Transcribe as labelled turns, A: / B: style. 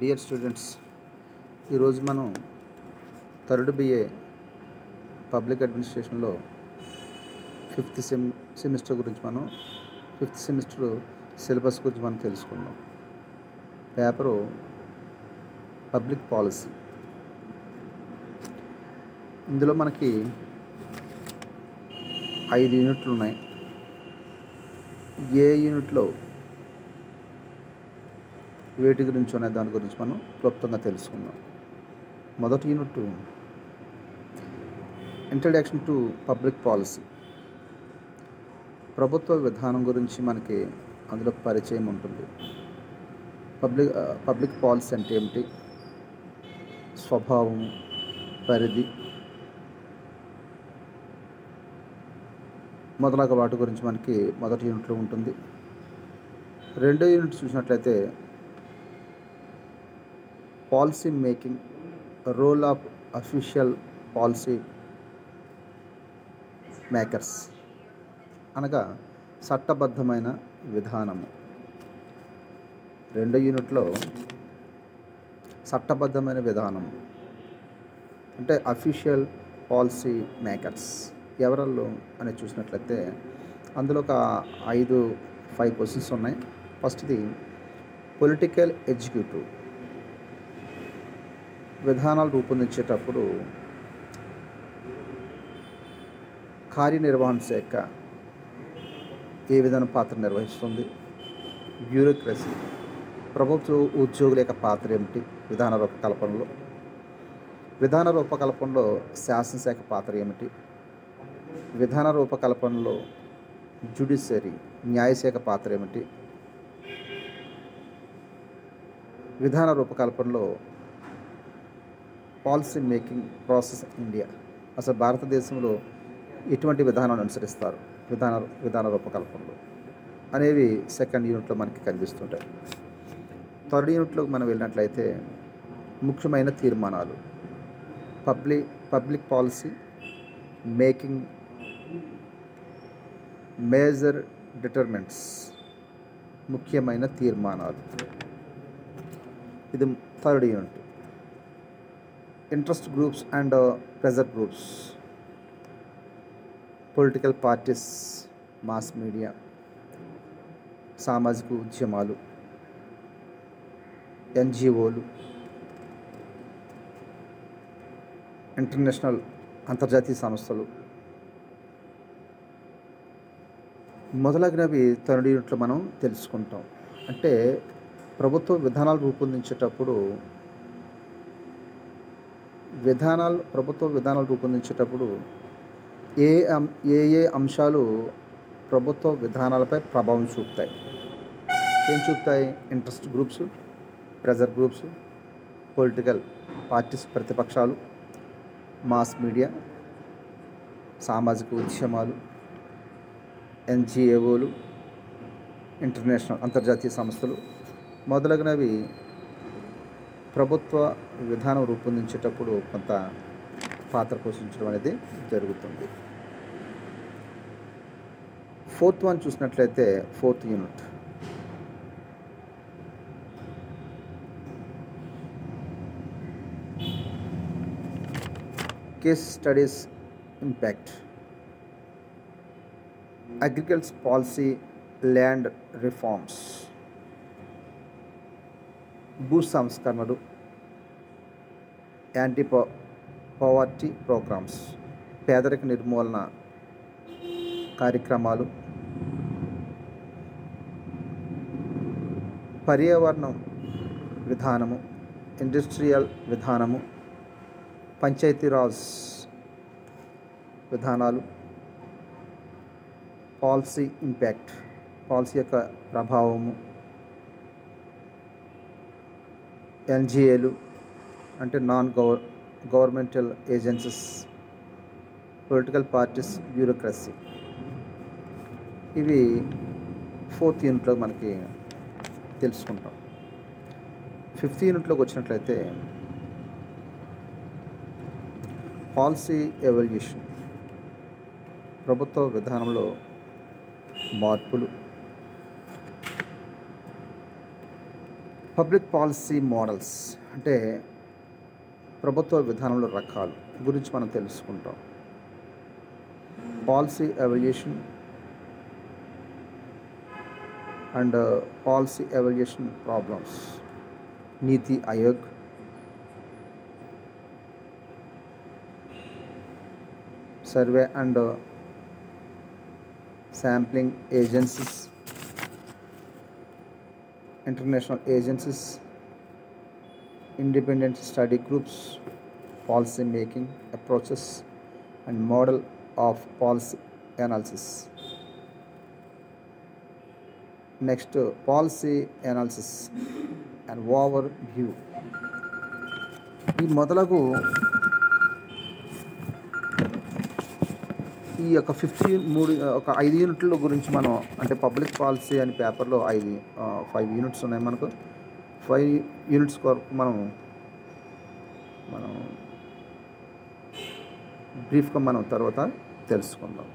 A: Dear students ఈరోజు మనం third BA public అడ్మినిస్ట్రేషన్లో ఫిఫ్త్ సెమ్ సెమిస్టర్ గురించి మనం ఫిఫ్త్ సెమిస్టర్ సిలబస్ గురించి మనం తెలుసుకుందాం. పేపరు పబ్లిక్ పాలసీ ఇందులో మనకి ఐదు యూనిట్లు ఉన్నాయి. ఏ యూనిట్లో వేటి గురించి అనే దాని గురించి మనం క్లుప్తంగా తెలుసుకుందాం. మొదటి unit introduction to public policy ప్రభుత్వ విధానం గురించి మనకి అందులో పరిచయం ఉంటుంది. పబ్లిక్ పబ్లిక్ పాలసీ అంటే ఏమిటి? స్వభావం పరిధి. మొదలగు వాటి గురించి మనకి మొదటి యూనిట్లో ఉంటుంది. రెండో యూనిట్ చూసినట్లయితే policy making role of official policy makers అనగా చట్టబద్ధమైన విధానము. రెండో యూనిట్లో చట్టబద్ధమైన విధానం అంటే అఫీషియల్ పాలసీ మేకర్స్ ఎవరల్లో అని చూసినట్లయితే అందులో ఒక ఐదు ఫైవ్ క్వశ్చన్స్ ఉన్నాయి. ఫస్ట్ది పొలిటికల్ ఎగ్జిక్యూటివ్. విధానాలు రూపొందించేటప్పుడు కార్యనిర్వహణ శాఖ ఏ విధమైన పాత్ర నిర్వహిస్తుంది? బ్యూరోక్రసీ. ప్రభుత్వ ఉద్యోగుల యొక్క పాత్ర ఏమిటి? విధాన రూపకల్పనలో. విధాన రూపకల్పనలో శాసనశాఖ పాత్ర ఏమిటి? విధాన రూపకల్పనలో జ్యుడిషియరీ న్యాయశాఖ పాత్ర ఏమిటి? విధాన రూపకల్పనలో పాలసీ మేకింగ్ ప్రాసెస్ ఇండియా. అసలు భారతదేశంలో ఎటువంటి విధానాన్ని అనుసరిస్తారు? విధాన విధాన రూపకల్పనలో అనేవి సెకండ్ యూనిట్లో మనకి కనిపిస్తుంటాయి. థర్డ్ యూనిట్లోకి మనం వెళ్ళినట్లయితే ముఖ్యమైన తీర్మానాలు. Public public policy making major determinants ముఖ్యమైన తీర్మానాలు. ఇది third unit. Interest groups and pressure groups political parties mass media సామాజిక ఉద్యమాలు ఎన్జిఓలు ఇంటర్నేషనల్ అంతర్జాతీయ సంస్థలు. మొదలగినవి తనుడి మనం తెలుసుకుంటాం. అంటే ప్రభుత్వ విధానాలు రూపొందించేటప్పుడు విధానాలు ప్రభుత్వ విధానాలు రూపొందించేటప్పుడు ఏ అం ఏ ఏ అంశాలు ప్రభుత్వ విధానాలపై ప్రభావం చూపుతాయి? ఏం చూపుతాయి? Interest groups pressure groups political parties ప్రతిపక్షాలు మాస్ మీడియా సామాజిక ఉద్యమాలు ఎన్జిఓలు ఇంటర్నేషనల్ అంతర్జాతీయ సంస్థలు మొదలగునవి ప్రభుత్వ విధానం రూపొందించేటప్పుడు కొంత పాత్ర పోషించడం అనేది జరుగుతుంది. ఫోర్త్ వన్ చూసినట్లయితే fourth unit. Case studies impact. Agriculture policy land reforms. భూ సంస్కరణలు యాంటీ పో పవర్టీ ప్రోగ్రామ్స్ పేదరిక నిర్మూలన కార్యక్రమాలు పర్యావరణం విధానము ఇండస్ట్రియల్ విధానము పంచాయతీరాజ్ విధానాలు పాలసీ ఇంపాక్ట్ పాలసీ యొక్క ప్రభావము ఎన్జిఏలు అంటే నాన్ గవర్ governmental agencies political parties bureaucracy. ఇవి ఫోర్త్ యూనిట్లో మనకి తెలుసుకుంటాం. ఫిఫ్త్ యూనిట్లోకి వచ్చినట్లయితే పాలసీ ఎవల్యూషన్. ప్రభుత్వ విధానంలో మార్పులు పబ్లిక్ పాలసీ మోడల్స్ అంటే ప్రభుత్వ విధానంలో రకాలు గురించి మనం తెలుసుకుంటాం. Policy evaluation and policy evaluation problems NITI Aayog survey and sampling agencies international agencies, independent study groups, policy making approaches, and model of policy analysis. Next, uh, policy analysis and overview. ఈ మొదలగు ఈ యొక్క fifty మూడు ఒక ఐదు యూనిట్ల గురించి మనం అంటే పబ్లిక్ పాలసీ అని పేపర్లో ఐదు ఫైవ్ యూనిట్స్ ఉన్నాయి మనకు. ఫైవ్ యూనిట్స్ కొరకు మనం మనం బ్రీఫ్గా మనం తర్వాత తెలుసుకుందాం.